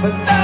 but